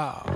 Oh.